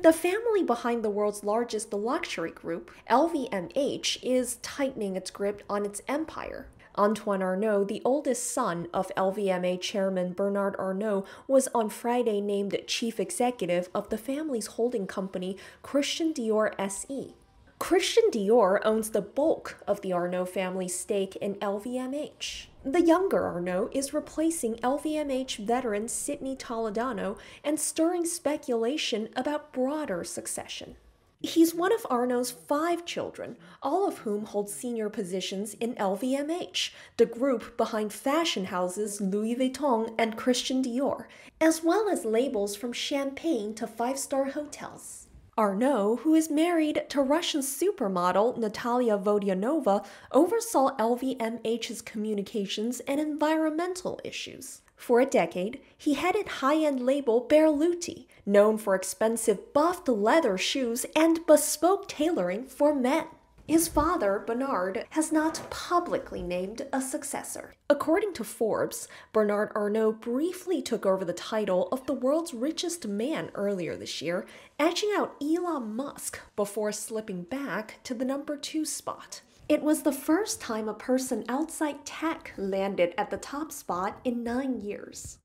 The family behind the world's largest luxury group, LVMH, is tightening its grip on its empire. Antoine Arnault, the oldest son of LVMH chairman Bernard Arnault, was on Friday named chief executive of the family's holding company, Christian Dior SE. Christian Dior owns the bulk of the Arnault family's stake in LVMH. The younger Arnault is replacing LVMH veteran Sidney Toledano and stirring speculation about broader succession. He's one of Arnault's five children, all of whom hold senior positions in LVMH, the group behind fashion houses Louis Vuitton and Christian Dior, as well as labels from champagne to five star hotels. Arnault, who is married to Russian supermodel Natalia Vodianova, oversaw LVMH's communications and environmental issues. For a decade, he headed high-end label Berluti, known for expensive buffed leather shoes and bespoke tailoring for men. His father, Bernard, has not publicly named a successor. According to Forbes, Bernard Arnault briefly took over the title of the world's richest man earlier this year, edging out Elon Musk before slipping back to the number two spot. It was the first time a person outside tech landed at the top spot in nine years.